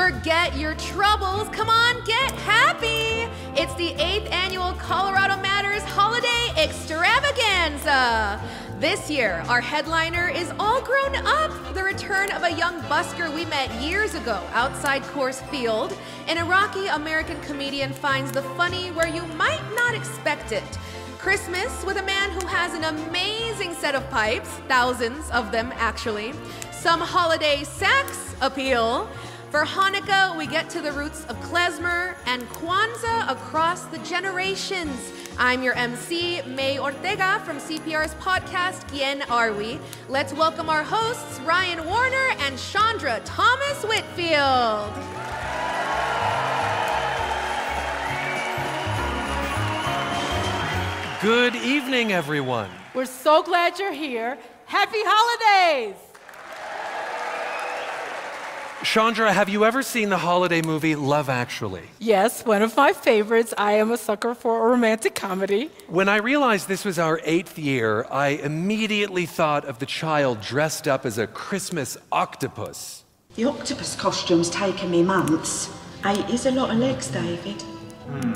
Forget your troubles. Come on, get happy. It's the 8th annual Colorado Matters Holiday Extravaganza. This year, our headliner is all grown up. The return of a young busker we met years ago outside Coors Field. An Iraqi American comedian finds the funny where you might not expect it. Christmas with a man who has an amazing set of pipes, thousands of them actually. Some holiday sex appeal. For Hanukkah, we get to the roots of klezmer and Kwanzaa across the generations. I'm your MC, May Ortega from CPR's podcast, Quien Are We? Let's welcome our hosts, Ryan Warner and Chandra Thomas Whitfield. Good evening, everyone. We're so glad you're here. Happy holidays! Chandra, have you ever seen the holiday movie Love Actually? Yes, one of my favorites. I am a sucker for a romantic comedy. When I realized this was our eighth year, I immediately thought of the child dressed up as a Christmas octopus. The octopus costume's taken me months. Eight is a lot of legs, David. Hmm.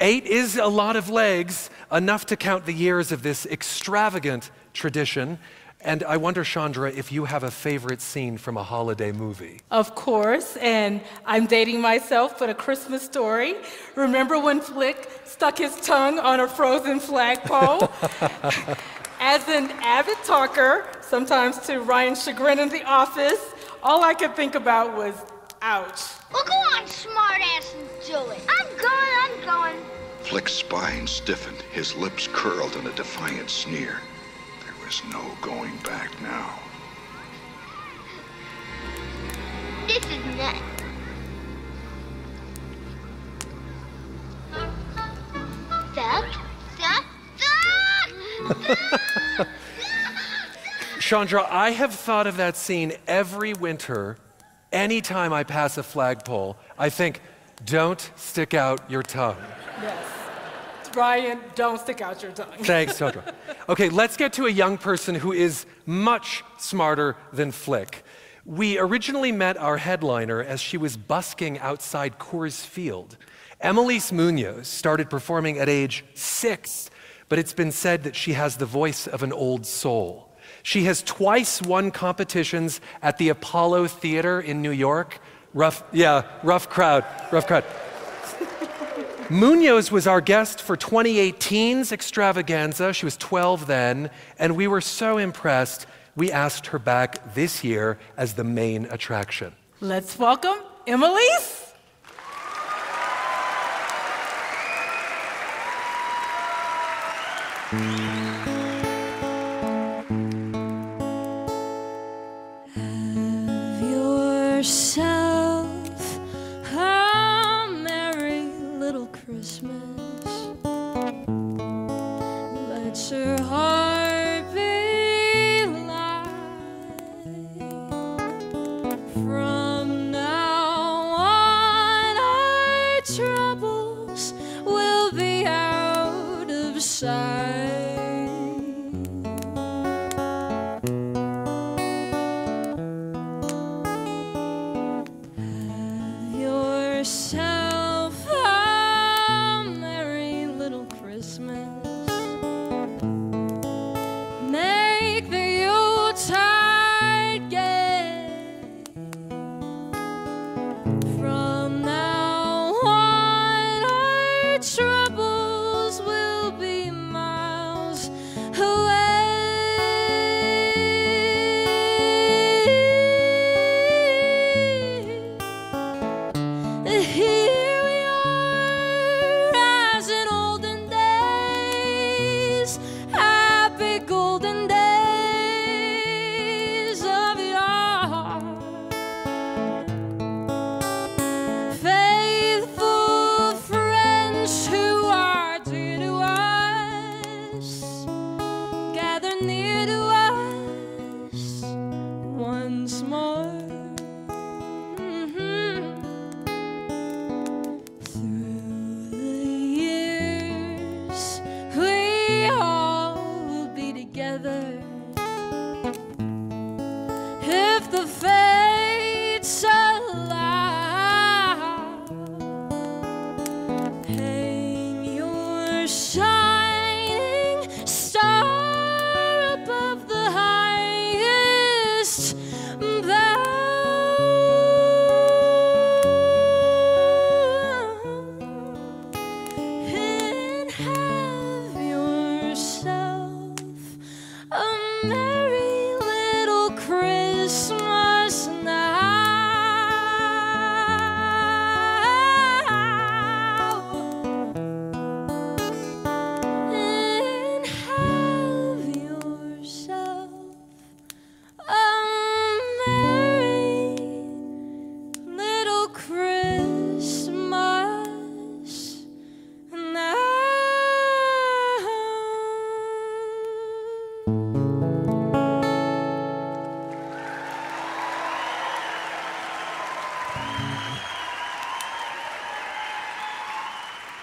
Eight is a lot of legs, enough to count the years of this extravagant tradition. And I wonder, Chandra, if you have a favorite scene from a holiday movie. Of course, and I'm dating myself, but a Christmas story. Remember when Flick stuck his tongue on a frozen flagpole? As an avid talker, sometimes to Ryan's chagrin in the office, all I could think about was, ouch. Well, go on, smartass, and do it. I'm going, I'm going. Flick's spine stiffened, his lips curled in a defiant sneer. There was no going back now. This is nuts. Chandra, I have thought of that scene every winter. Anytime I pass a flagpole, I think, don't stick out your tongue. Yes. Ryan, don't stick out your tongue. Thanks, Chandra. Okay, let's get to a young person who is much smarter than Flick. We originally met our headliner as she was busking outside Coors Field. Emelise Munoz started performing at age six, but it's been said that she has the voice of an old soul. She has twice won competitions at the Apollo Theater in New York. Rough, yeah, rough crowd, rough crowd. Munoz was our guest for 2018's extravaganza. She was 12 then, and we were so impressed, we asked her back this year as the main attraction. Let's welcome Emelise. Have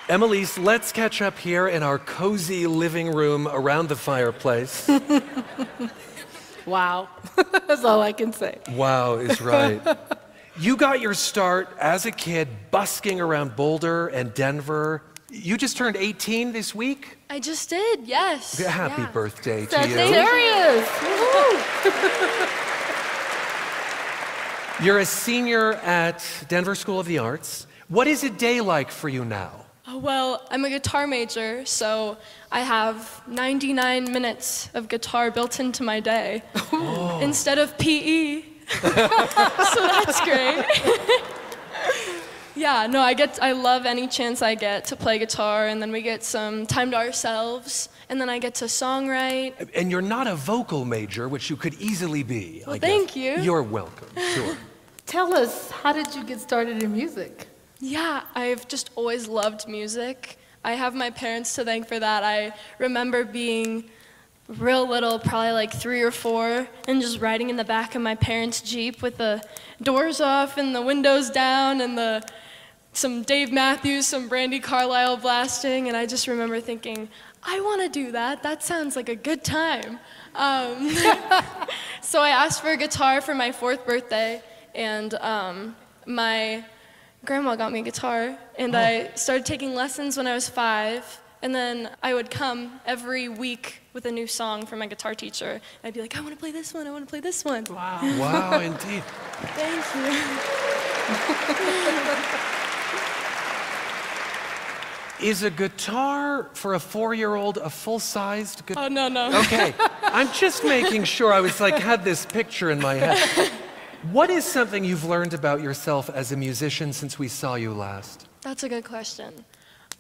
Emelise, let's catch up here in our cozy living room around the fireplace. Wow. That's all I can say. wow, is right. You got your start as a kid busking around Boulder and Denver. You just turned 18 this week? I just did, yes. Happy Yeah. birthday to That's you. serious. You're a senior at Denver School of the Arts. What is a day like for you now? Oh, well, I'm a guitar major, so I have 99 minutes of guitar built into my day oh. instead of PE. so that's great. yeah, no, I get I love any chance I get to play guitar and then we get some time to ourselves and then I get to songwrite. And you're not a vocal major, which you could easily be. Well, I guess. thank you. You're welcome, sure. Tell us, how did you get started in music? Yeah, I've just always loved music. I have my parents to thank for that. I remember being real little, probably like three or four, and just riding in the back of my parents' Jeep with the doors off and the windows down and the some Dave Matthews, some Brandi Carlile blasting, and I just remember thinking, I want to do that. That sounds like a good time. Um, so I asked for a guitar for my fourth birthday, and um, my grandma got me a guitar, and oh. I started taking lessons when I was five. And then I would come every week with a new song from my guitar teacher. I'd be like, I want to play this one, I want to play this one. Wow. wow, indeed. Thank you. Is a guitar for a four year old a full sized guitar? Oh, no, no. Okay, I'm just making sure I was like, had this picture in my head. What is something you've learned about yourself as a musician since we saw you last? That's a good question.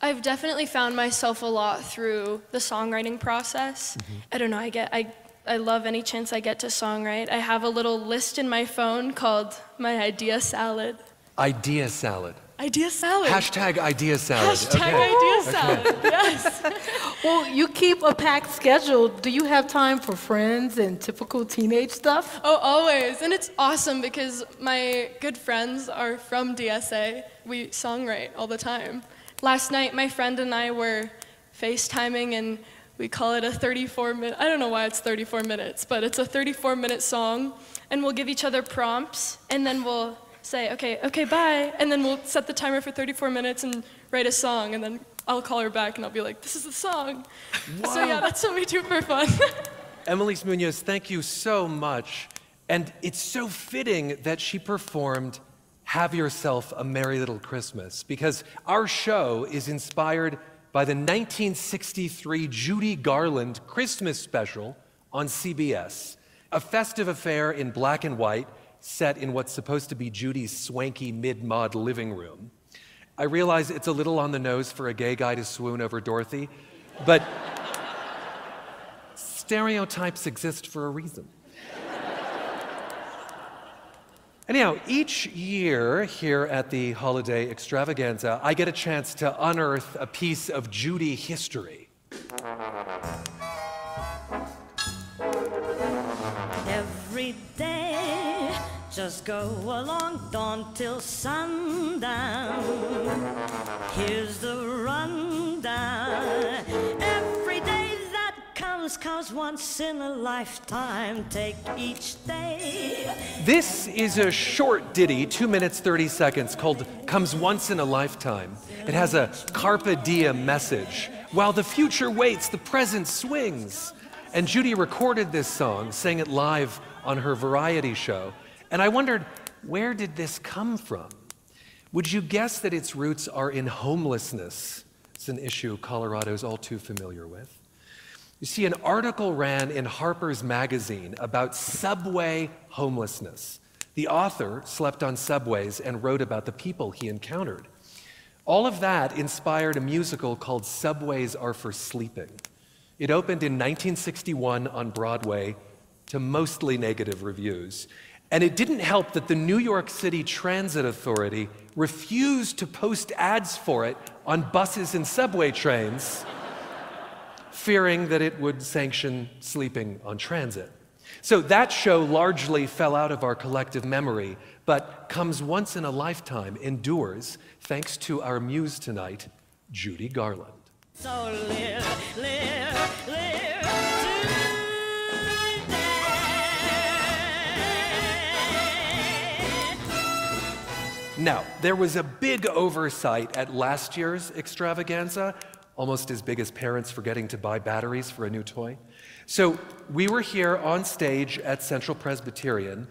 I've definitely found myself a lot through the songwriting process. Mm-hmm. I don't know, I get I I love any chance I get to songwrite. I have a little list in my phone called my idea salad. Idea salad. Idea salad. Hashtag idea salad. Hashtag okay. idea salad. Yes. Well, you keep a packed schedule. Do you have time for friends and typical teenage stuff? Oh, always. And it's awesome because my good friends are from DSA. We songwrite all the time. Last night, my friend and I were FaceTiming and we call it a 34 minute, I don't know why it's 34 minutes, but it's a 34 minute song. And we'll give each other prompts and then we'll say, okay, okay, bye. And then we'll set the timer for 34 minutes and write a song. And then I'll call her back and I'll be like, this is the song. So yeah, that's what we do for fun. Emelise Munoz, thank you so much. And it's so fitting that she performed Have Yourself a Merry Little Christmas because our show is inspired by the 1963 Judy Garland Christmas special on CBS, a festive affair in black and white set in what's supposed to be Judy's swanky mid mod living room. I realize it's a little on the nose for a gay guy to swoon over Dorothy, but stereotypes exist for a reason. Anyhow, each year here at the holiday extravaganza, I get a chance to unearth a piece of Judy history. Just go along, dawn till sundown. Here's the rundown. Every day that comes, comes once in a lifetime. Take each day. This is a short ditty, two minutes, 30 seconds, called Comes Once in a Lifetime. It has a Carpe Diem message. While the future waits, the present swings. And Judy recorded this song, sang it live on her variety show. And I wondered, where did this come from? Would you guess that its roots are in homelessness? It's an issue Colorado's all too familiar with. You see, an article ran in Harper's Magazine about subway homelessness. The author slept on subways and wrote about the people he encountered. All of that inspired a musical called Subways Are for Sleeping. It opened in 1961 on Broadway to mostly negative reviews. And it didn't help that the New York City Transit Authority refused to post ads for it on buses and subway trains, fearing that it would sanction sleeping on transit. So that show largely fell out of our collective memory, but comes once in a lifetime, endures, thanks to our muse tonight, Judy Garland. So live, live, live Now, there was a big oversight at last year's extravaganza, almost as big as parents forgetting to buy batteries for a new toy. So we were here on stage at Central Presbyterian,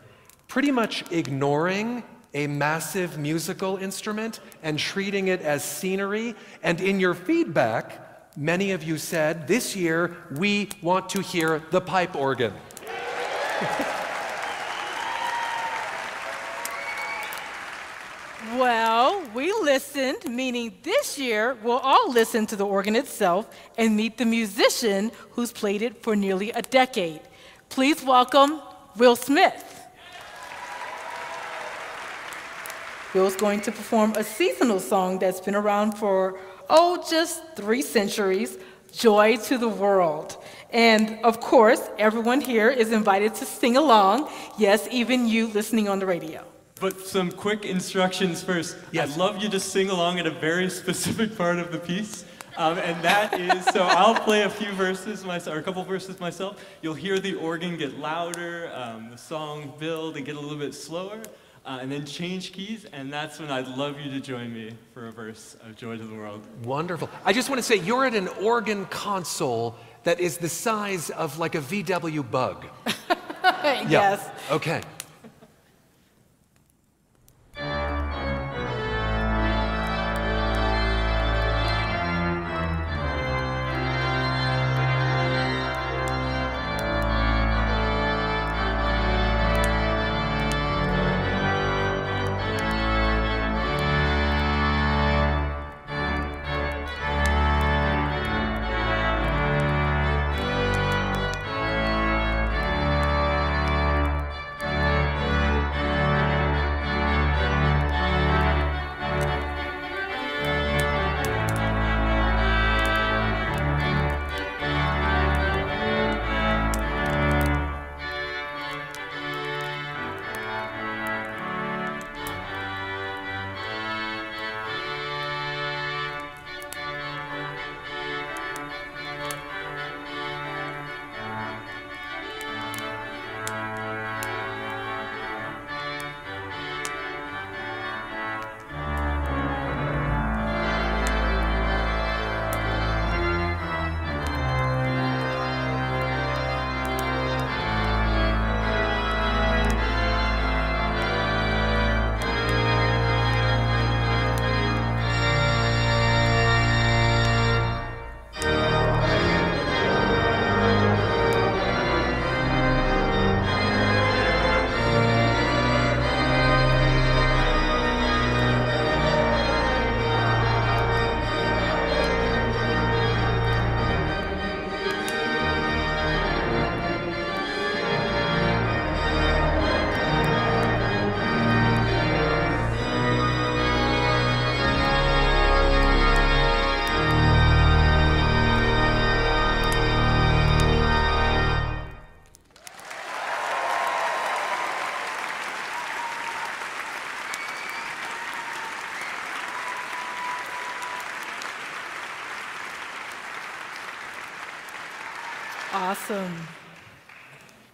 pretty much ignoring a massive musical instrument and treating it as scenery. And in your feedback, many of you said, this year we want to hear the pipe organ. Well, we listened, meaning this year we'll all listen to the organ itself and meet the musician who's played it for nearly a decade. Please welcome Will Smith. Will's going to perform a seasonal song that's been around for, oh, just three centuries Joy to the World. And of course, everyone here is invited to sing along. Yes, even you listening on the radio. But some quick instructions first. Yes. I'd love you to sing along at a very specific part of the piece. Um, and that is, so I'll play a few verses myself, or a couple verses myself. You'll hear the organ get louder, um, the song build and get a little bit slower, uh, and then change keys. And that's when I'd love you to join me for a verse of Joy to the World. Wonderful. I just want to say you're at an organ console that is the size of like a VW bug. Yes. Okay. Awesome.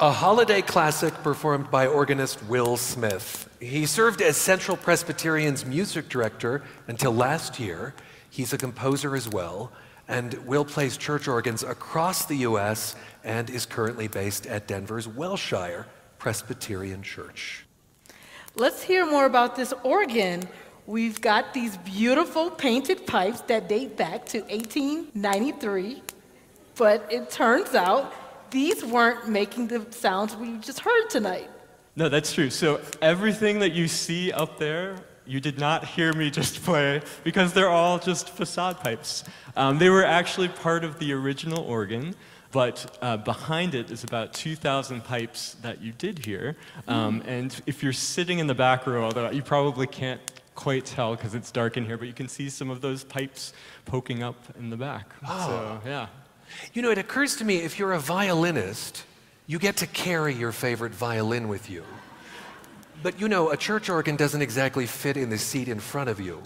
A holiday classic performed by organist Will Smith. He served as Central Presbyterian's music director until last year. He's a composer as well, and Will plays church organs across the U.S. and is currently based at Denver's Wellshire Presbyterian Church. Let's hear more about this organ. We've got these beautiful painted pipes that date back to 1893. But it turns out these weren't making the sounds we just heard tonight. No, that's true. So everything that you see up there, you did not hear me just play because they're all just facade pipes. Um, they were actually part of the original organ, but uh, behind it is about 2,000 pipes that you did hear. Um, and if you're sitting in the back row, although you probably can't quite tell because it's dark in here, but you can see some of those pipes poking up in the back. So, yeah. You know, it occurs to me if you're a violinist, you get to carry your favorite violin with you. But you know, a church organ doesn't exactly fit in the seat in front of you.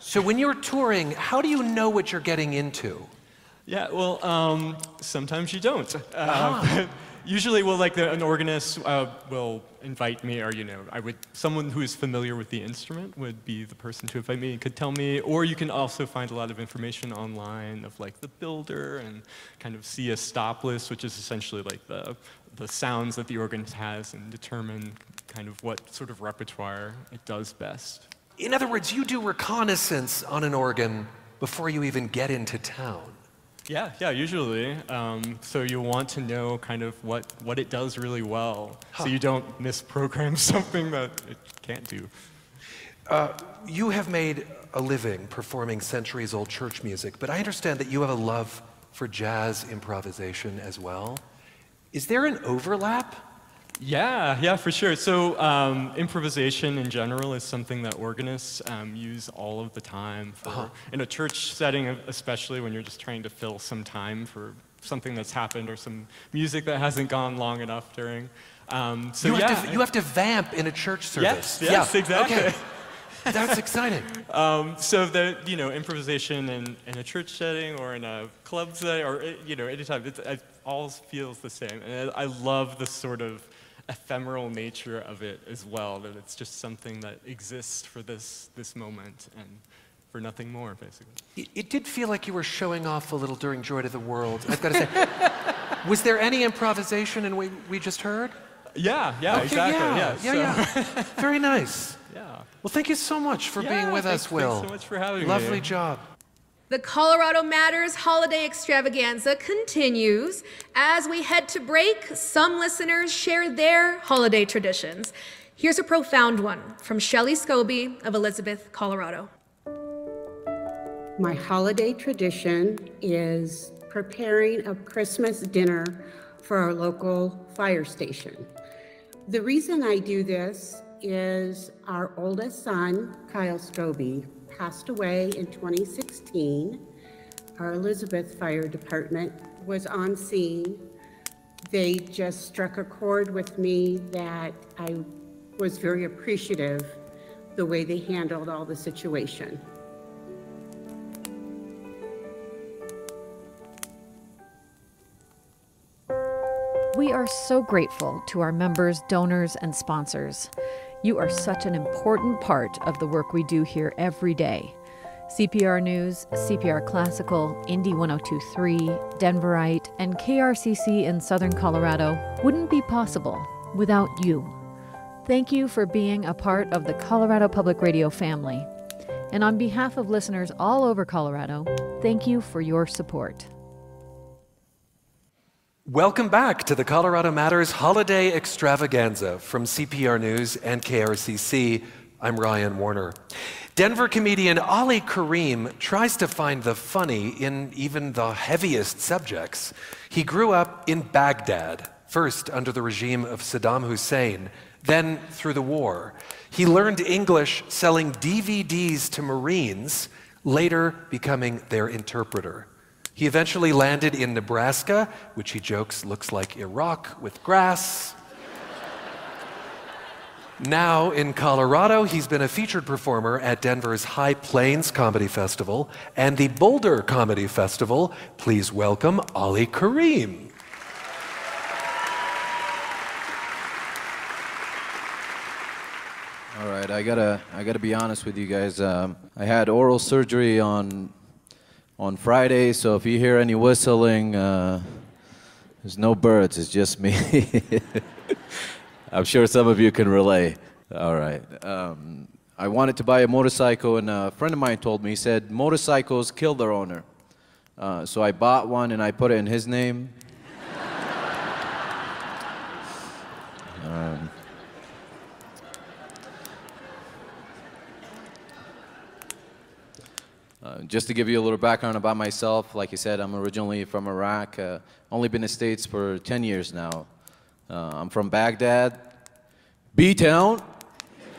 So when you're touring, how do you know what you're getting into? Yeah, well, um, sometimes you don't. Uh, but usually, well, like the, an organist uh, will invite me, or you know, I would someone who is familiar with the instrument would be the person to invite me and could tell me. Or you can also find a lot of information online of like the builder and kind of see a stop list, which is essentially like the the sounds that the organ has, and determine kind of what sort of repertoire it does best. In other words, you do reconnaissance on an organ before you even get into town. Yeah, yeah, usually. Um, so you want to know kind of what, what it does really well, so you don't misprogram something that it can't do. Uh, you have made a living performing centuries old church music, but I understand that you have a love for jazz improvisation as well. Is there an overlap? Yeah, yeah, for sure. So um, improvisation in general is something that organists um, use all of the time. For, In a church setting, especially when you're just trying to fill some time for something that's happened or some music that hasn't gone long enough during. Um, so you, yeah, have to, you have to vamp in a church service. Yes, yes, exactly. Okay. That's exciting. Um, so the you know improvisation in, in a church setting or in a club setting or you know anytime it, it all feels the same, and I, I love the sort of ephemeral nature of it as well. That it's just something that exists for this this moment and for nothing more, basically. It, it did feel like you were showing off a little during Joy to the World. I've got to say, was there any improvisation in what we just heard? Yeah, yeah, Okay, exactly. yeah, Yeah, yeah, so- yeah. Very nice. Yeah. Well, thank you so much for being with thanks- us, Will. thanks so much for having me. Lovely job. The Colorado Matters Holiday Extravaganza continues. As we head to break, some listeners share their holiday traditions. Here's a profound one from Shelley Scobie of Elizabeth, Colorado. My holiday tradition is preparing a Christmas dinner for our local fire station. The reason I do this is our oldest son, Kyle Scobie, passed away in 2016. Our Elizabeth Fire Department was on scene. They just struck a chord with me that I was very appreciative the way they handled all the situation. We are so grateful to our members, donors, and sponsors. You are such an important part of the work we do here every day. CPR News, CPR Classical, Indie 1023, Denverite, and KRCC in Southern Colorado wouldn't be possible without you. Thank you for being a part of the Colorado Public Radio family. And on behalf of listeners all over Colorado, thank you for your support. Welcome back to the Colorado Matters Holiday Extravaganza from CPR News and KRCC. I'm Ryan Warner. Denver comedian Ali Kareem tries to find the funny in even the heaviest subjects. He grew up in Baghdad, first under the regime of Saddam Hussein, then through the war. He learned English selling DVDs to Marines, later becoming their interpreter. He eventually landed in Nebraska, which he jokes looks like Iraq with grass. Now in Colorado, he's been a featured performer at Denver's High Plains Comedy Festival and the Boulder Comedy Festival. Please welcome Ali Kareem. All right, I gotta, I gotta be honest with you guys. Um, I had oral surgery on, on Friday, so if you hear any whistling, uh, there's no birds. It's just me. I'm sure some of you can relate. All right. Um, I wanted to buy a motorcycle, and a friend of mine told me, he said, motorcycles kill their owner. Uh, so I bought one and I put it in his name. Um, uh, just to give you a little background about myself, like I said, I'm originally from Iraq. Uh, only been in the States for 10 years now. Uh, I'm from Baghdad, B-Town.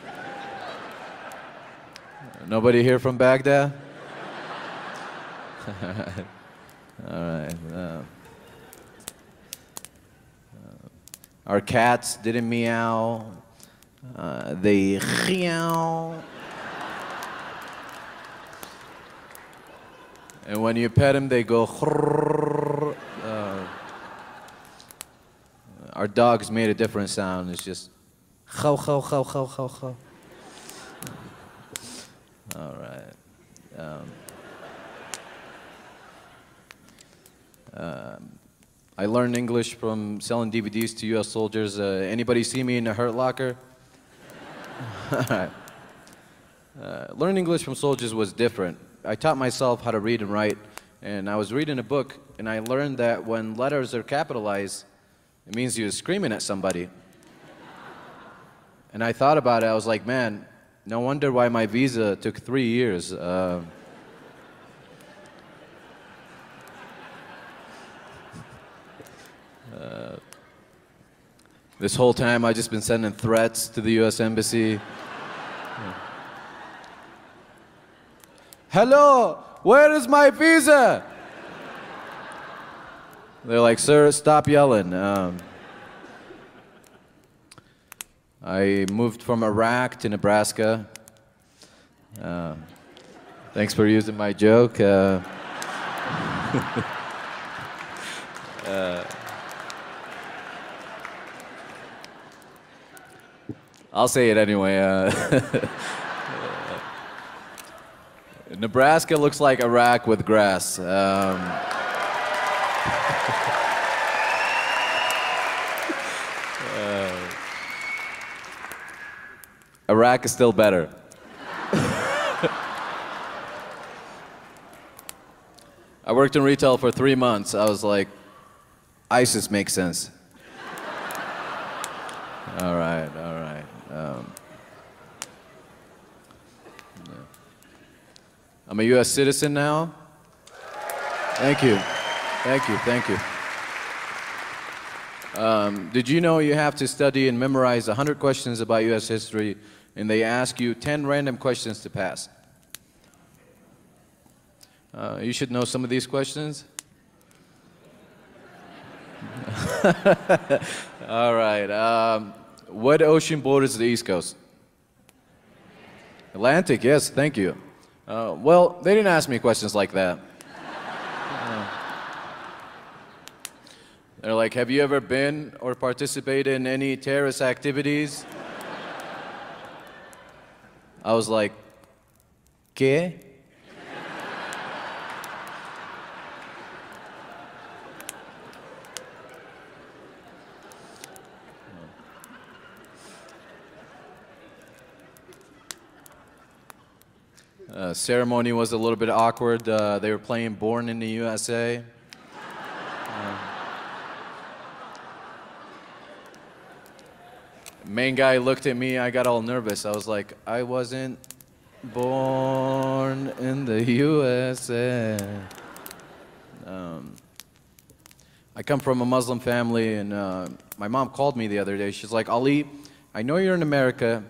Nobody here from Baghdad? All right. Uh, uh, our cats didn't meow. They meow. And when you pet them, they go. Uh, our dogs made a different sound. It's just. Go, go, go, go, go, go. All right. Um, um, I learned English from selling DVDs to U.S. soldiers. Uh, anybody see me in a Hurt Locker? uh, learning English from soldiers was different. I taught myself how to read and write, and I was reading a book, and I learned that when letters are capitalized, it means you're screaming at somebody. And I thought about it. I was like, man, no wonder why my visa took three years. Uh, uh, this whole time, I've just been sending threats to the U.S. Embassy. Hello, where is my visa? They're like, sir, stop yelling. Um, I moved from Iraq to Nebraska. Uh, thanks for using my joke. Uh, uh, I'll say it anyway. Nebraska looks like Iraq with grass. Um, uh, Iraq is still better. I worked in retail for three months. I was like, ISIS makes sense. all right, all right. Um, yeah. I'm a U.S. citizen now. Thank you. Thank you. Thank you. Um, did you know you have to study and memorize 100 questions about U.S. history, and they ask you 10 random questions to pass? Uh, you should know some of these questions. All right. Um, what ocean borders the East Coast? Atlantic, yes, thank you. Uh, well, they didn't ask me questions like that. Uh, they're like, have you ever been or participated in any terrorist activities? I was like, ¿qué? Uh, ceremony was a little bit awkward. Uh, they were playing Born in the USA. Uh, main guy looked at me. I got all nervous. I was like, I wasn't born in the USA. Um, I come from a Muslim family, and uh, my mom called me the other day. She's like, Ali, I know you're in America.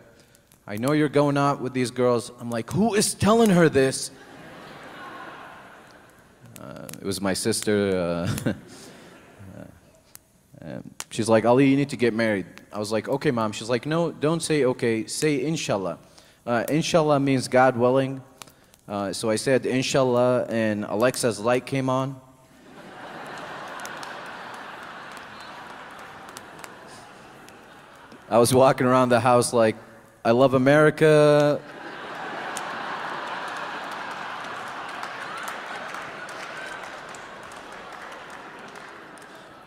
I know you're going out with these girls. I'm like, who is telling her this? Uh, it was my sister. Uh, uh, she's like, Ali, you need to get married. I was like, okay, mom. She's like, no, don't say okay. Say inshallah. Uh, inshallah means God willing. Uh, so I said inshallah, and Alexa's light came on. I was walking around the house like, I love America.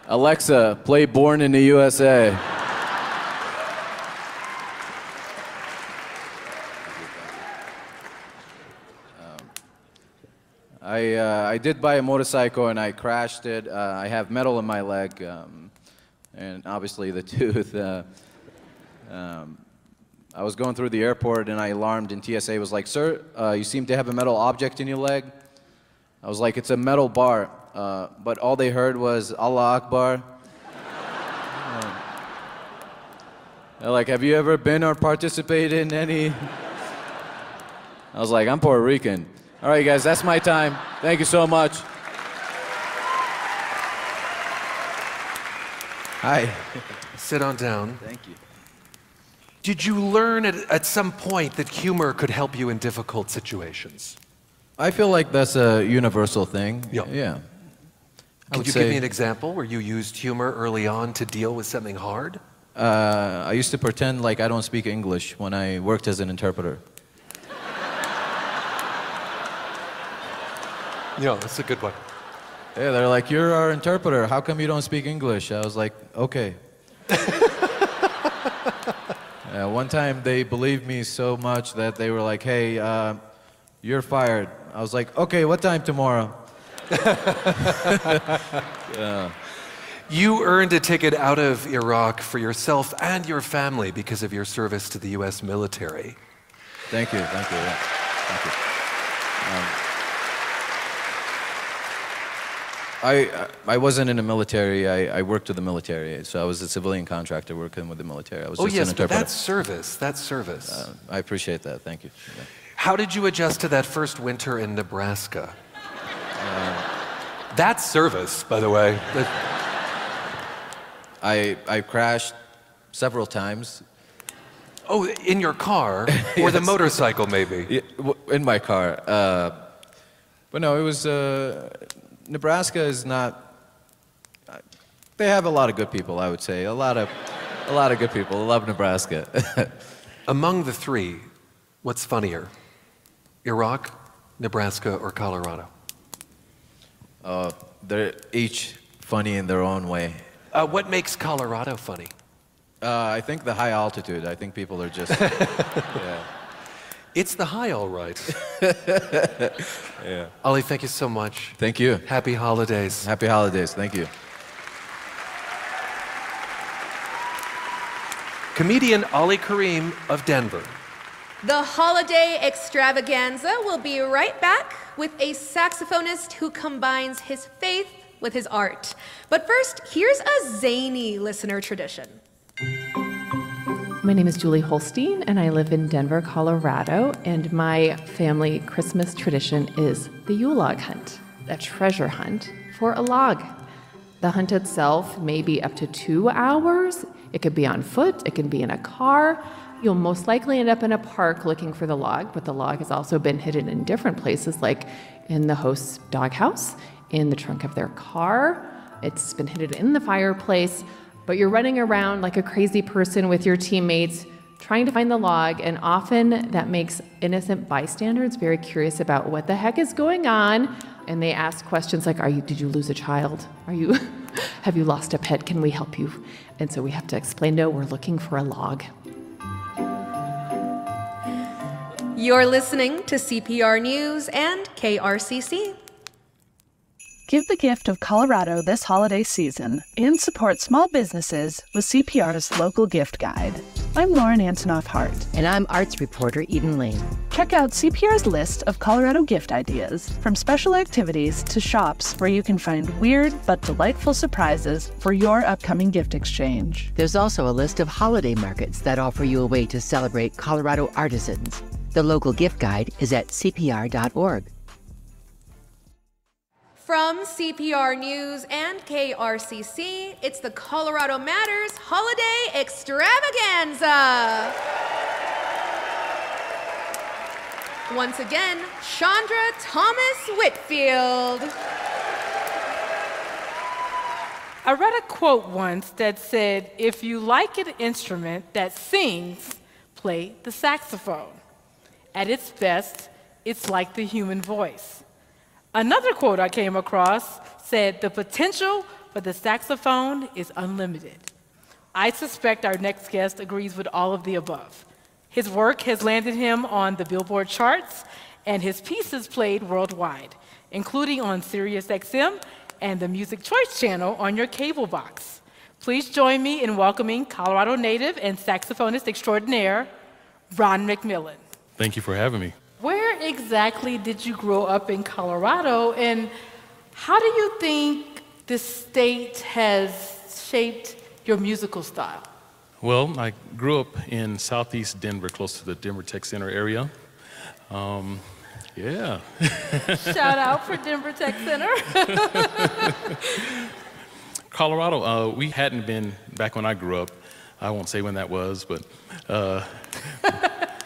Alexa, play Born in the USA. I I, uh, I did buy a motorcycle and I crashed it. Uh, I have metal in my leg, um, and obviously the tooth. Uh, um, I was going through the airport and I alarmed, and TSA was like, Sir, uh, you seem to have a metal object in your leg. I was like, It's a metal bar. Uh, but all they heard was Allah Akbar. They're like, Have you ever been or participated in any? I was like, I'm Puerto Rican. All right, guys, that's my time. Thank you so much. Hi. Sit on down. Thank you. Did you learn at, at some point that humor could help you in difficult situations? I feel like that's a universal thing. Yeah. Yeah. Could you give me an example where you used humor early on to deal with something hard? Uh, I used to pretend like I don't speak English when I worked as an interpreter. Yeah, that's a good one. Yeah, they're like, You're our interpreter. How come you don't speak English? I was like, Okay. Yeah, one time they believed me so much that they were like, Hey, uh, you're fired. I was like, Okay, what time tomorrow? yeah. You earned a ticket out of Iraq for yourself and your family because of your service to the U.S. military. Thank you, thank you. Yeah. Thank you. Um, I, I wasn't in the military. I, I worked with the military, so I was a civilian contractor working with the military. I was oh, just yes, an but interpreter. that's service. That's service. Uh, I appreciate that. Thank you. Yeah. How did you adjust to that first winter in Nebraska? Uh, That's service, by the way. I, I crashed several times. oh, in your car or the motorcycle, maybe? Yeah, in my car. Uh, but no, it was. Uh, Nebraska is not. They have a lot of good people, I would say. A lot of, a lot of good people. I love Nebraska. Among the three, what's funnier? Iraq, Nebraska, or Colorado? uh, they're each funny in their own way. Uh, what makes Colorado funny? Uh, I think the high altitude. I think people are just. yeah. It's the high, all right. Yeah. Ali, thank you so much. Thank you. Happy holidays. Happy holidays. Thank you. Comedian Ali Kareem of Denver. The holiday extravaganza will be right back with a saxophonist who combines his faith with his art. But first, here's a zany listener tradition. My name is Julie Holstein, and I live in Denver, Colorado. And my family Christmas tradition is the Yule log hunt, a treasure hunt for a log. The hunt itself may be up to two hours. It could be on foot, it can be in a car. You'll most likely end up in a park looking for the log, but the log has also been hidden in different places, like in the host's doghouse, in the trunk of their car. It's been hidden in the fireplace, but you're running around like a crazy person with your teammates trying to find the log, and often that makes innocent bystanders very curious about what the heck is going on. And they ask questions like, Are you did you lose a child? Are you have you lost a pet? Can we help you? And so we have to explain, no, we're looking for a log. You're listening to CPR News and KRCC. Give the gift of Colorado this holiday season and support small businesses with CPR's local gift guide. I'm Lauren Antonoff Hart. And I'm arts reporter Eden Lane. Check out CPR's list of Colorado gift ideas, from special activities to shops where you can find weird but delightful surprises for your upcoming gift exchange. There's also a list of holiday markets that offer you a way to celebrate Colorado artisans. The local gift guide is at cpr.org. From CPR News and KRCC, it's the Colorado Matters Holiday Extravaganza. Once again, Chandra Thomas Whitfield. I read a quote once that said, If you like an instrument that sings, play the saxophone. At its best, it's like the human voice. Another quote I came across said, The potential for the saxophone is unlimited. I suspect our next guest agrees with all of the above. His work has landed him on the Billboard charts, and his pieces played worldwide. including on SiriusXM and the Music Choice channel on your cable box. Please join me in welcoming Colorado native and saxophonist extraordinaire, Ron McMillan. Thank you for having me. Where exactly did you grow up in Colorado, and how do you think this state has shaped your musical style? Well, I grew up in southeast Denver, close to the Denver Tech Center area. Um, yeah. Shout out for Denver Tech Center. Colorado, uh, we hadn't been back when I grew up. I won't say when that was, but uh,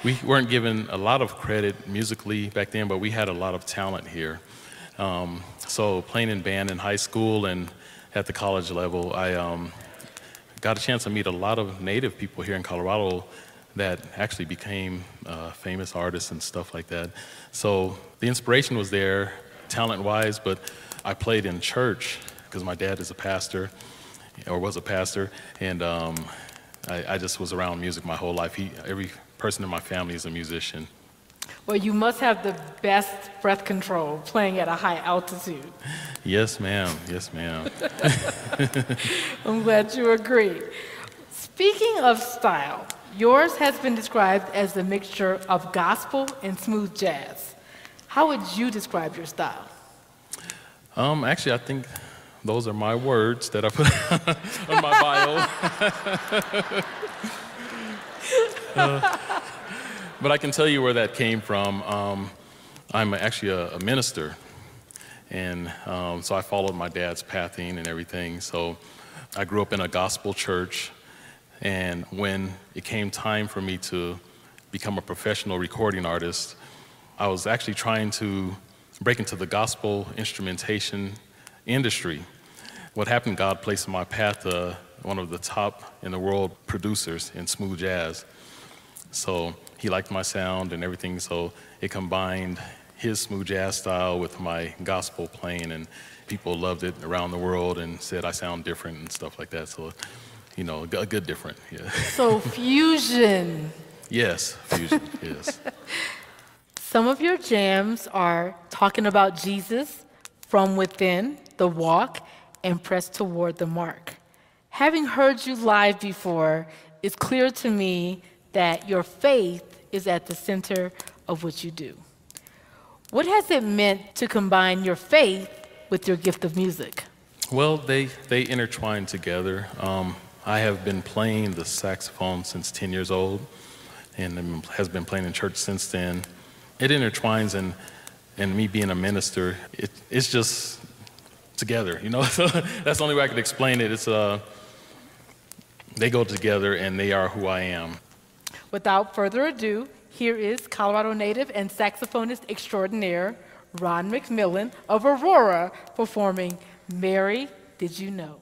we weren't given a lot of credit musically back then, but we had a lot of talent here. Um, so playing in band in high school and at the college level, I um, got a chance to meet a lot of native people here in Colorado that actually became uh, famous artists and stuff like that. So the inspiration was there, talent-wise, but I played in church because my dad is a pastor, or was a pastor, and um, I, I, just was around music my whole life. He, every person in my family is a musician. Well, you must have the best breath control playing at a high altitude. Yes, ma'am. Yes, ma'am. I'm glad you agree. Speaking of style, yours has been described as a mixture of gospel and smooth jazz. How would you describe your style? Um, actually, I think those are my words that I put on my bio. but I can tell you where that came from. Um, I'm actually a, a, minister, and um, so I followed my dad's pathing and everything. So I grew up in a gospel church, and when it came time for me to become a professional recording artist, I was actually trying to break into the gospel instrumentation industry. What happened, God placed in my path uh, one of the top in the world producers in smooth jazz. So he liked my sound and everything, so it combined his smooth jazz style with my gospel playing, and people loved it around the world and said I sound different and stuff like that. So, you know, a good different, yeah. So fusion. yes, fusion, yes. Some of your jams are talking about Jesus from within, the walk, and press toward the mark. Having heard you live before, it's clear to me that your faith is at the center of what you do. What has it meant to combine your faith with your gift of music? Well, they, they intertwine together. Um, I have been playing the saxophone since 10 years old and has been playing in church since then. It intertwines, and, and me being a minister, it, it's just together, you know? That's the only way I could explain it. It's, uh, they go together and they are who I am. Without further ado, here is Colorado native and saxophonist extraordinaire Ron McMillan of Aurora performing Mary Did You Know?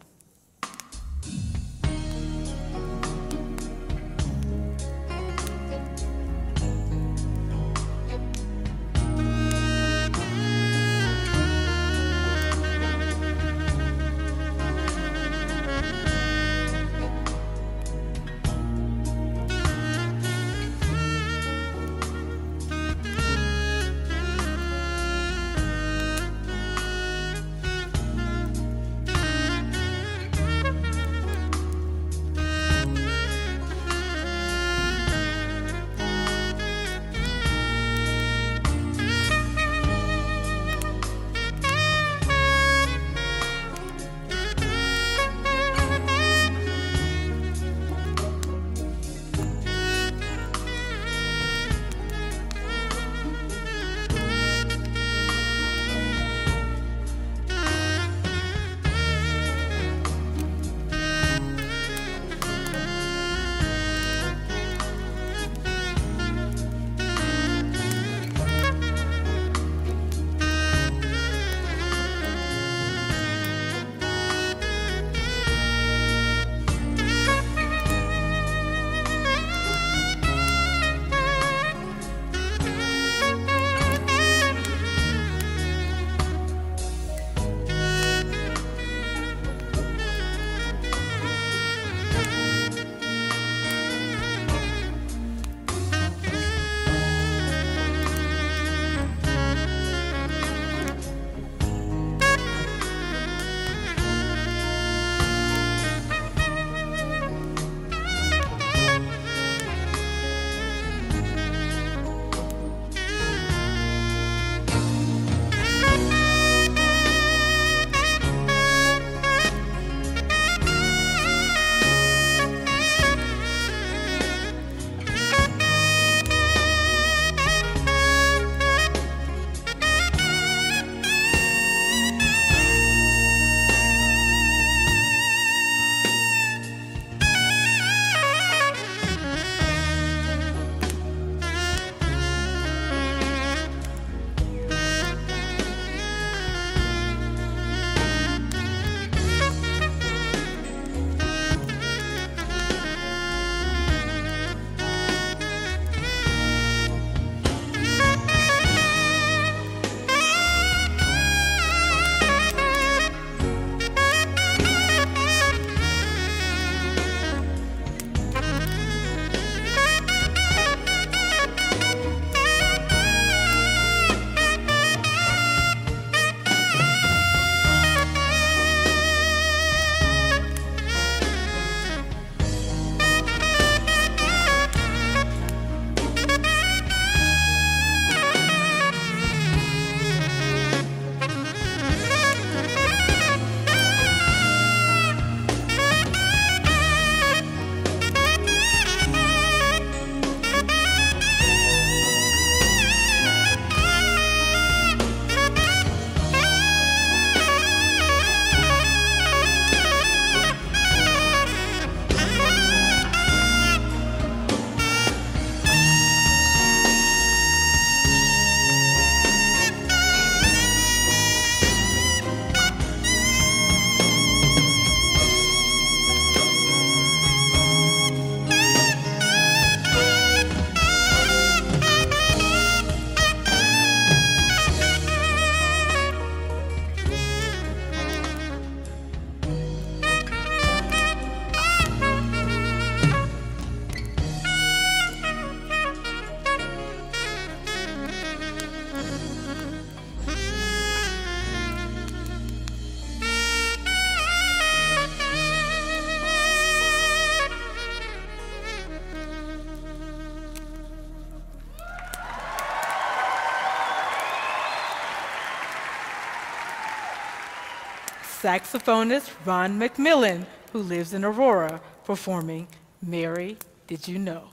Saxophonist Ron McMillan, who lives in Aurora, performing Mary, Did You Know?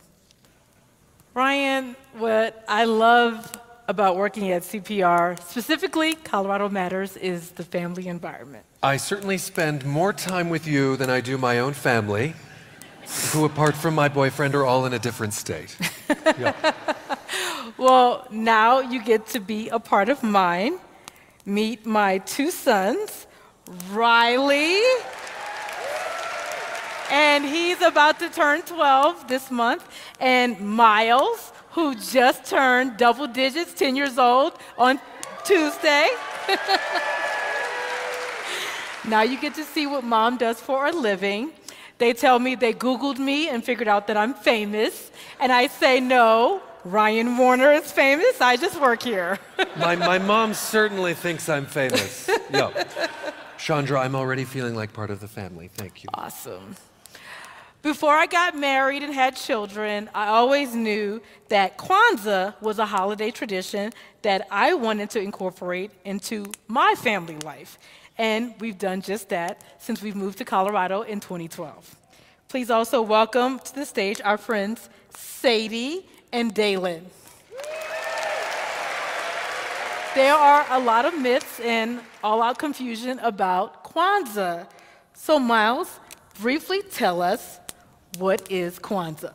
Ryan, what I love about working at CPR, specifically Colorado Matters, is the family environment. I certainly spend more time with you than I do my own family, who, apart from my boyfriend, are all in a different state. Yeah. Well, now you get to be a part of mine. Meet my two sons, Riley, and he's about to turn 12 this month, and Miles, who just turned double digits, 10 years old, on Tuesday. now you get to see what mom does for a living. They tell me they Googled me and figured out that I'm famous, and I say no. Ryan Warner is famous. I just work here. my, my mom certainly thinks I'm famous. Yeah. Chandra, I'm already feeling like part of the family. Thank you. Awesome. Before I got married and had children, I always knew that Kwanzaa was a holiday tradition that I wanted to incorporate into my family life. And we've done just that since we've moved to Colorado in 2012. Please also welcome to the stage our friends Sadie and Dalen. There are a lot of myths and all out confusion about Kwanzaa. So, Miles, briefly tell us what is Kwanzaa?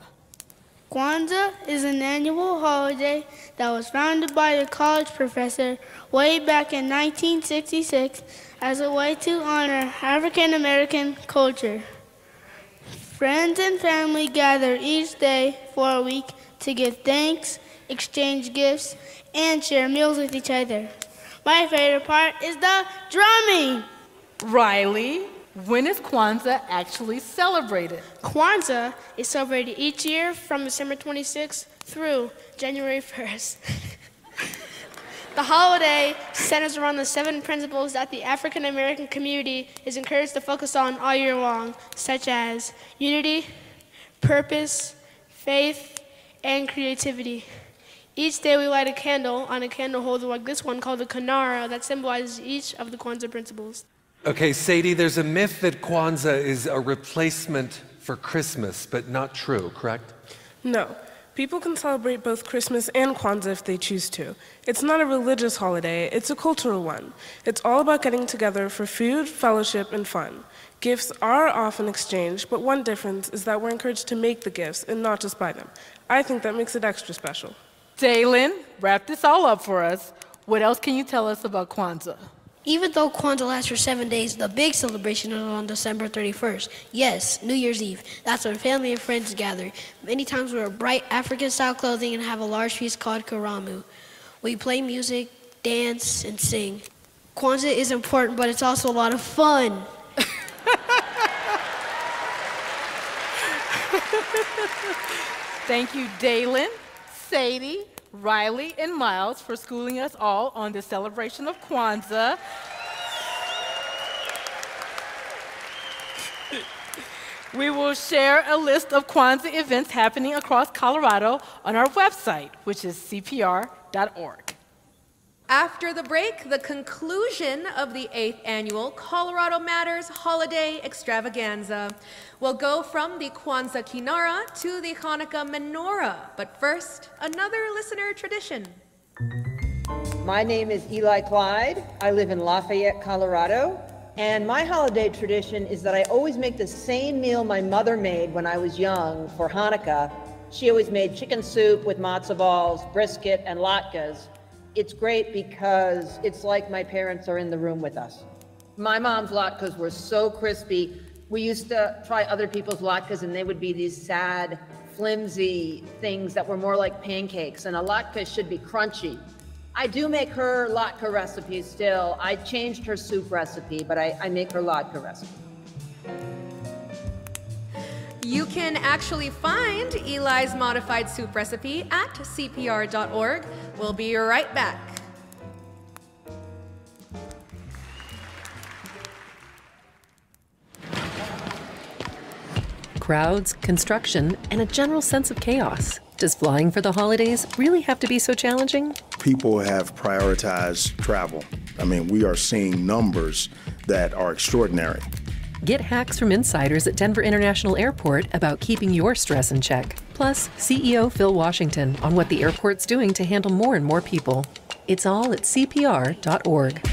Kwanzaa is an annual holiday that was founded by a college professor way back in 1966 as a way to honor African American culture. Friends and family gather each day for a week to give thanks, exchange gifts, and share meals with each other. My favorite part is the drumming. Riley, when is Kwanzaa actually celebrated? Kwanzaa is celebrated each year from December 26th through January 1st. the holiday centers around the seven principles that the African American community is encouraged to focus on all year long, such as unity, purpose, faith, and creativity. Each day we light a candle on a candle holder like this one called the kinara that symbolizes each of the Kwanzaa principles. Okay, Sadie, there's a myth that Kwanzaa is a replacement for Christmas, but not true, correct? No. People can celebrate both Christmas and Kwanzaa if they choose to. It's not a religious holiday, it's a cultural one. It's all about getting together for food, fellowship, and fun. Gifts are often exchanged, but one difference is that we're encouraged to make the gifts and not just buy them. I think that makes it extra special. Dalen, wrap this all up for us. What else can you tell us about Kwanzaa? Even though Kwanzaa lasts for seven days, the big celebration is on December 31st. Yes, New Year's Eve. That's when family and friends gather. Many times we wear bright African style clothing and have a large feast called Karamu. We play music, dance, and sing. Kwanzaa is important, but it's also a lot of fun. Thank you, Dalen, Sadie, Riley, and Miles for schooling us all on the celebration of Kwanzaa. We will share a list of Kwanzaa events happening across Colorado on our website, which is cpr.org. After the break, the conclusion of the eighth annual Colorado Matters Holiday Extravaganza will go from the Kwanzaa Kinara to the Hanukkah Menorah. But first, another listener tradition. My name is Eli Clyde. I live in Lafayette, Colorado. And my holiday tradition is that I always make the same meal my mother made when I was young for Hanukkah. She always made chicken soup with matzo balls, brisket, and latkes it's great because it's like my parents are in the room with us. My mom's latkes were so crispy. We used to try other people's latkes, and they would be these sad, flimsy things that were more like pancakes. And a latke should be crunchy. I do make her latke recipe still. I changed her soup recipe, but I, I make her latke recipe. You can actually find Eli's modified soup recipe at cpr.org. We'll be right back. Crowds, construction, and a general sense of chaos. Does flying for the holidays really have to be so challenging? People have prioritized travel. I mean, we are seeing numbers that are extraordinary. Get hacks from insiders at Denver International Airport about keeping your stress in check. Plus, CEO Phil Washington on what the airport's doing to handle more and more people. It's all at CPR.org.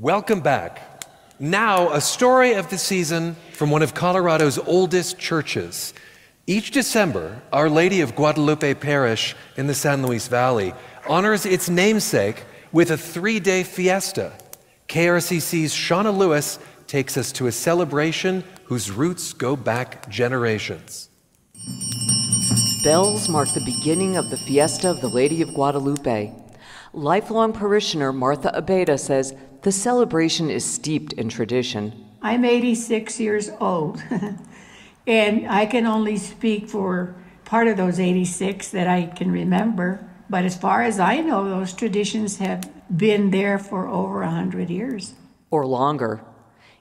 Welcome back. Now, a story of the season from one of Colorado's oldest churches. Each December, Our Lady of Guadalupe Parish in the San Luis Valley honors its namesake with a three day fiesta. KRCC's Shauna Lewis takes us to a celebration whose roots go back generations. Bells mark the beginning of the Fiesta of the Lady of Guadalupe. Lifelong parishioner Martha Abeyta says the celebration is steeped in tradition. I'm 86 years old, and I can only speak for part of those 86 that I can remember. But as far as I know, those traditions have been there for over 100 years. Or longer.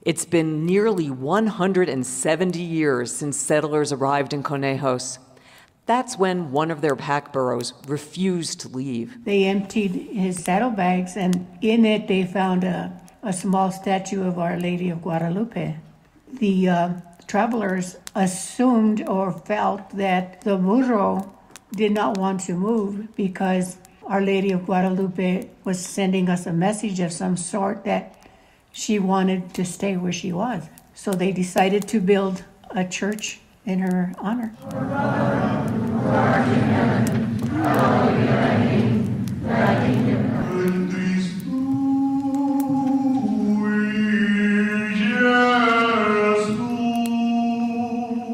It's been nearly 170 years since settlers arrived in Conejos. That's when one of their pack burros refused to leave. They emptied his saddlebags, and in it they found a, a small statue of Our Lady of Guadalupe. The uh, travelers assumed or felt that the burro did not want to move because Our Lady of Guadalupe was sending us a message of some sort that she wanted to stay where she was. So they decided to build a church in her honor.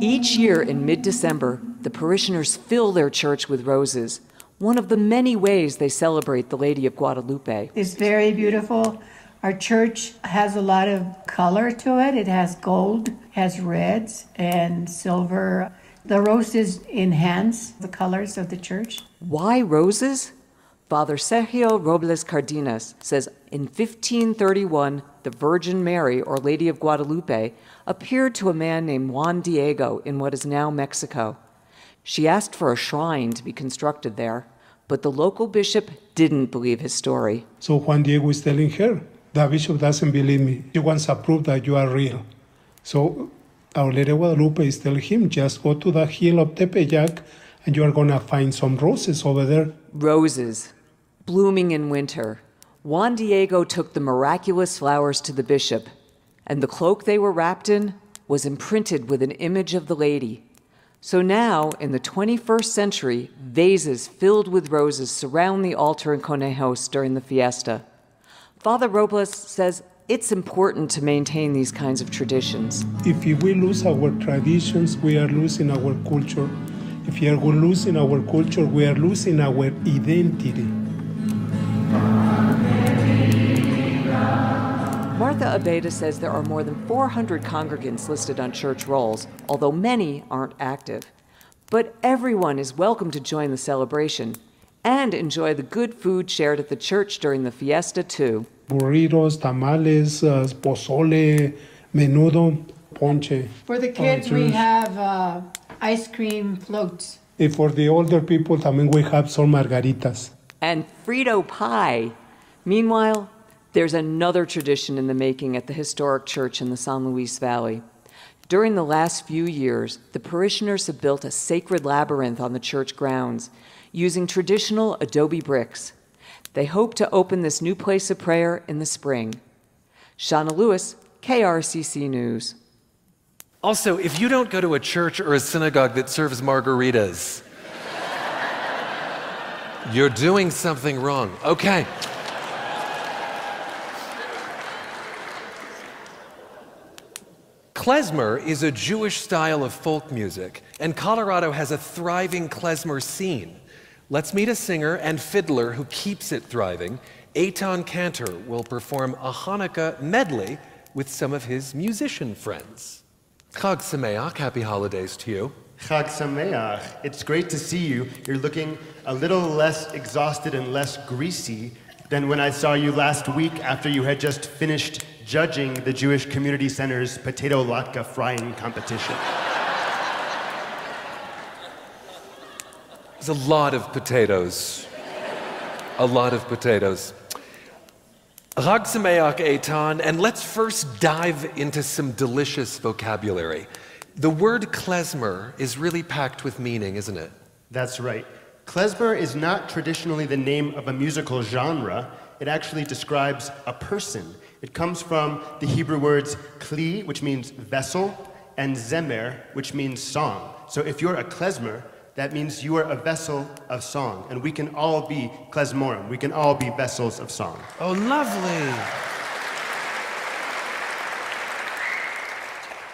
Each year in mid December, the parishioners fill their church with roses, one of the many ways they celebrate the Lady of Guadalupe. It's very beautiful. Our church has a lot of color to it. It has gold, has reds and silver. The roses enhance the colors of the church. Why roses? Father Sergio Robles Cardenas says in 1531, the Virgin Mary, or Lady of Guadalupe, appeared to a man named Juan Diego in what is now Mexico. She asked for a shrine to be constructed there, but the local bishop didn't believe his story. So Juan Diego is telling her, the bishop doesn't believe me. He wants to prove that you are real. So Our Lady Guadalupe is telling him, just go to the hill of Tepeyac and you are going to find some roses over there. Roses, blooming in winter. Juan Diego took the miraculous flowers to the bishop, and the cloak they were wrapped in was imprinted with an image of the lady. So now, in the 21st century, vases filled with roses surround the altar in Conejos during the fiesta. Father Robles says it's important to maintain these kinds of traditions. If we lose our traditions, we are losing our culture. If we are losing our culture, we are losing our identity. Abeyta says there are more than 400 congregants listed on church rolls, although many aren't active. But everyone is welcome to join the celebration and enjoy the good food shared at the church during the fiesta, too. Burritos, tamales, uh, pozole, menudo, ponche. For the uh, kids, we have uh, ice cream floats. And for the older people, también we have some margaritas. and Frito pie. Meanwhile, there's another tradition in the making at the historic church in the San Luis Valley. During the last few years, the parishioners have built a sacred labyrinth on the church grounds using traditional adobe bricks. They hope to open this new place of prayer in the spring. Shauna Lewis, KRCC News. Also, if you don't go to a church or a synagogue that serves margaritas, you're doing something wrong. Okay. Klezmer is a Jewish style of folk music, and Colorado has a thriving klezmer scene. Let's meet a singer and fiddler who keeps it thriving. Eitan Cantor will perform a Hanukkah medley with some of his musician friends. Chag Sameach, happy holidays to you. Chag Sameach. It's great to see you. You're looking a little less exhausted and less greasy than when I saw you last week after you had just finished judging the Jewish Community Center's potato latke frying competition. There's a lot of potatoes. A lot of potatoes. Chag Sameach Eitan, and let's first dive into some delicious vocabulary. The word klezmer is really packed with meaning, isn't it? That's right. Klezmer is not traditionally the name of a musical genre. It actually describes a person. It comes from the Hebrew words kli, which means vessel, and zemer, which means song. So if you're a klezmer, that means you are a vessel of song. And we can all be klezmorim. We can all be vessels of song. Oh, lovely.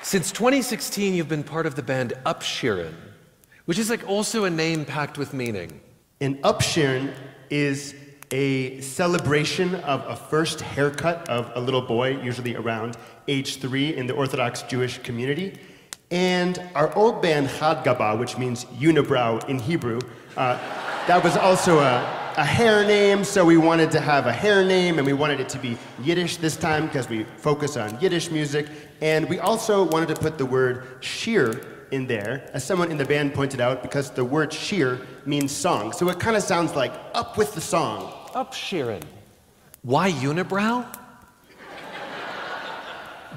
Since 2016, you've been part of the band Upshirin, which is like also a name packed with meaning. An Upshirin is a celebration of a first haircut of a little boy, usually around age three in the Orthodox Jewish community. And our old band Chad Gaba, which means unibrow in Hebrew, uh, that was also a, a hair name, so we wanted to have a hair name, and we wanted it to be Yiddish this time because we focus on Yiddish music. And we also wanted to put the word shir in there, as someone in the band pointed out, because the word shir means song. So it kind of sounds like up with the song. Upshirin. Why unibrow?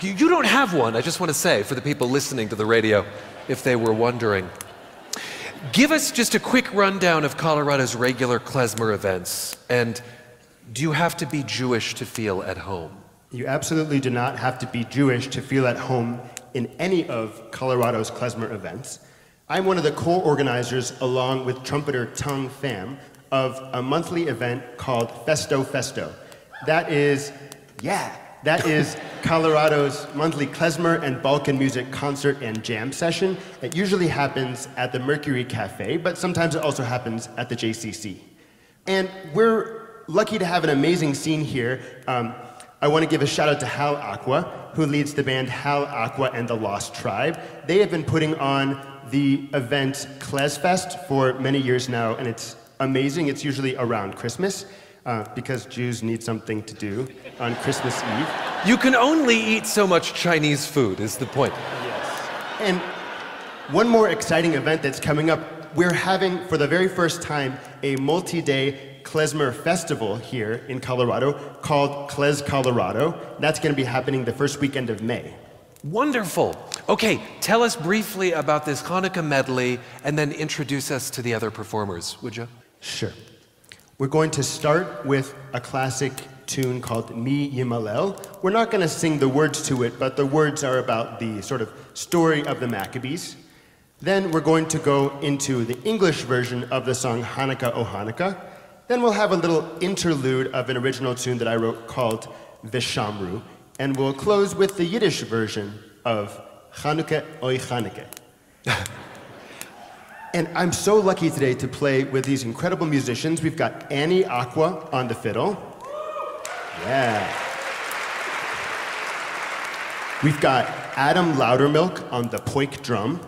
You, you don't have one, I just want to say, for the people listening to the radio, if they were wondering. Give us just a quick rundown of Colorado's regular klezmer events, and do you have to be Jewish to feel at home? You absolutely do not have to be Jewish to feel at home in any of Colorado's klezmer events. I'm one of the co-organizers, along with trumpeter Tung Pham, of a monthly event called Festo Festo. That is, yeah, that is Colorado's monthly klezmer and Balkan music concert and jam session. It usually happens at the Mercury Cafe, but sometimes it also happens at the JCC. And we're lucky to have an amazing scene here. Um, I want to give a shout out to Hal Aqua, who leads the band Hal Aqua and the Lost Tribe. They have been putting on the event Klezfest for many years now, and it's amazing. It's usually around Christmas. Uh, because Jews need something to do on Christmas Eve. You can only eat so much Chinese food, is the point. Yes. And one more exciting event that's coming up we're having, for the very first time, a multi day klezmer festival here in Colorado called Klez Colorado. That's going to be happening the first weekend of May. Wonderful. Okay, tell us briefly about this Hanukkah medley and then introduce us to the other performers, would you? Sure. We're going to start with a classic tune called Mi Yimalel. We're not going to sing the words to it, but the words are about the sort of story of the Maccabees. Then we're going to go into the English version of the song Hanukkah O Hanukkah. Then we'll have a little interlude of an original tune that I wrote called Vishamru. And we'll close with the Yiddish version of Hanukkah Oy Hanukkah. And I'm so lucky today to play with these incredible musicians. We've got Annie Aqua on the fiddle. Yeah. We've got Adam Loudermilk on the poik drum.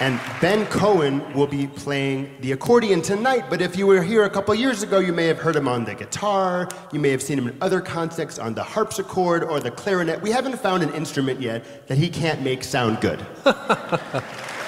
And Ben Cohen will be playing the accordion tonight, but if you were here a couple years ago, you may have heard him on the guitar, you may have seen him in other contexts on the harpsichord or the clarinet. We haven't found an instrument yet that he can't make sound good.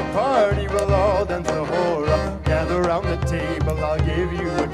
a party, we'll all dance the hora. Gather round the table, I'll give you a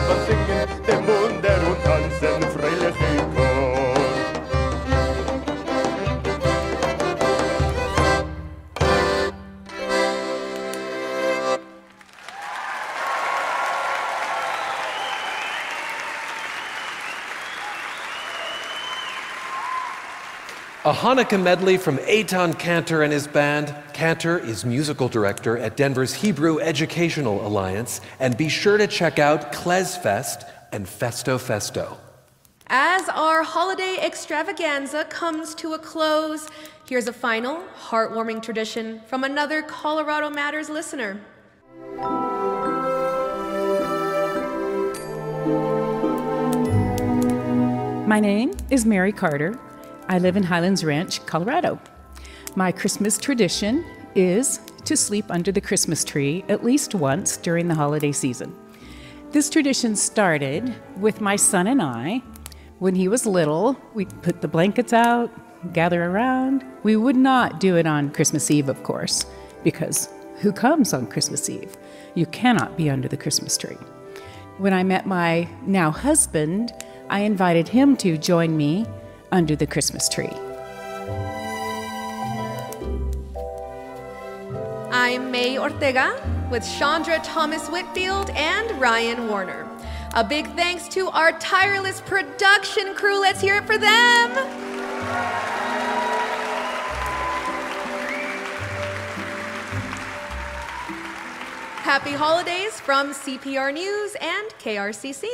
Selber singen, dem Hund, der und tanzen. A Hanukkah medley from Eitan Cantor and his band. Cantor is musical director at Denver's Hebrew Educational Alliance. And be sure to check out Klezfest and Festo Festo. As our holiday extravaganza comes to a close, here's a final heartwarming tradition from another Colorado Matters listener. My name is Mary Carter. I live in Highlands Ranch, Colorado. My Christmas tradition is to sleep under the Christmas tree at least once during the holiday season. This tradition started with my son and I. When he was little, we'd put the blankets out, gather around. We would not do it on Christmas Eve, of course, because who comes on Christmas Eve? You cannot be under the Christmas tree. When I met my now husband, I invited him to join me under the Christmas tree. I'm May Ortega with Chandra Thomas Whitfield and Ryan Warner. A big thanks to our tireless production crew. Let's hear it for them. Happy holidays from CPR News and KRCC.